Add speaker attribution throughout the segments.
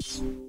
Speaker 1: you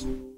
Speaker 1: Peace.